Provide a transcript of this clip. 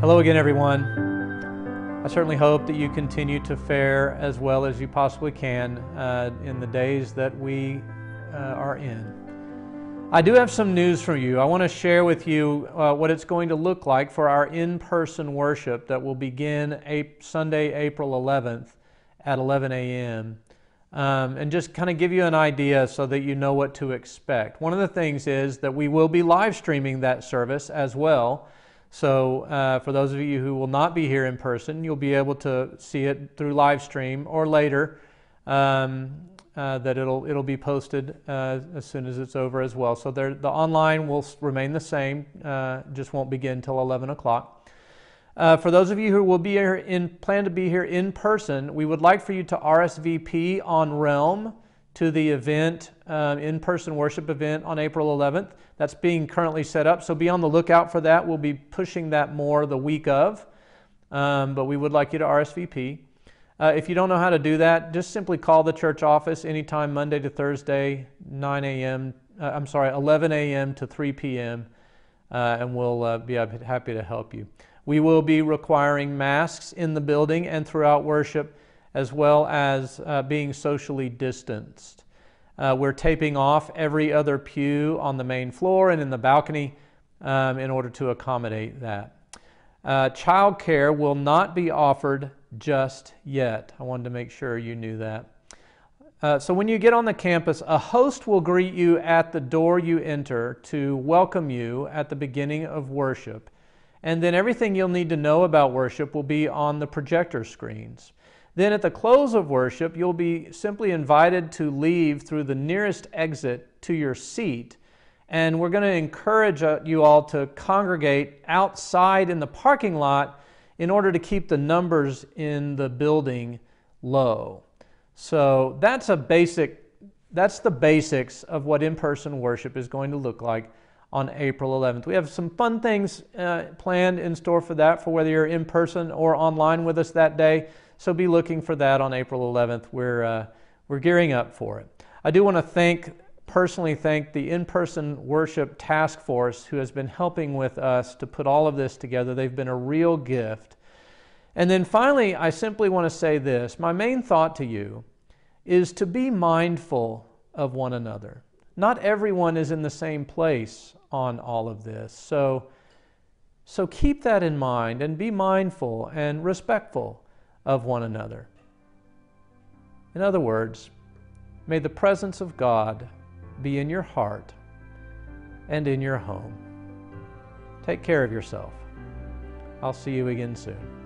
Hello again, everyone. I certainly hope that you continue to fare as well as you possibly can uh, in the days that we uh, are in. I do have some news for you. I want to share with you uh, what it's going to look like for our in person worship that will begin Sunday, April 11th at 11 a.m. Um, and just kind of give you an idea so that you know what to expect. One of the things is that we will be live streaming that service as well. So, uh, for those of you who will not be here in person, you'll be able to see it through live stream or later. Um, uh, that it'll it'll be posted uh, as soon as it's over as well. So there, the online will remain the same, uh, just won't begin until 11 o'clock. Uh, for those of you who will be here in plan to be here in person, we would like for you to RSVP on Realm to the event, um, in-person worship event on April 11th. That's being currently set up, so be on the lookout for that. We'll be pushing that more the week of, um, but we would like you to RSVP. Uh, if you don't know how to do that, just simply call the church office anytime Monday to Thursday, 9 a.m. Uh, I'm sorry, 11 a.m. to 3 p.m., uh, and we'll uh, be happy to help you. We will be requiring masks in the building and throughout worship as well as uh, being socially distanced. Uh, we're taping off every other pew on the main floor and in the balcony um, in order to accommodate that. Uh, child care will not be offered just yet. I wanted to make sure you knew that. Uh, so, when you get on the campus, a host will greet you at the door you enter to welcome you at the beginning of worship. And then everything you'll need to know about worship will be on the projector screens. Then at the close of worship, you'll be simply invited to leave through the nearest exit to your seat. And we're going to encourage uh, you all to congregate outside in the parking lot in order to keep the numbers in the building low. So that's a basic that's the basics of what in-person worship is going to look like on April 11th. We have some fun things uh, planned in store for that for whether you're in person or online with us that day. So be looking for that on April 11th. We're, uh, we're gearing up for it. I do want to thank, personally thank the in-person worship task force who has been helping with us to put all of this together. They've been a real gift. And then finally, I simply want to say this. My main thought to you is to be mindful of one another. Not everyone is in the same place on all of this. So, so keep that in mind and be mindful and respectful of one another. In other words, may the presence of God be in your heart and in your home. Take care of yourself. I'll see you again soon.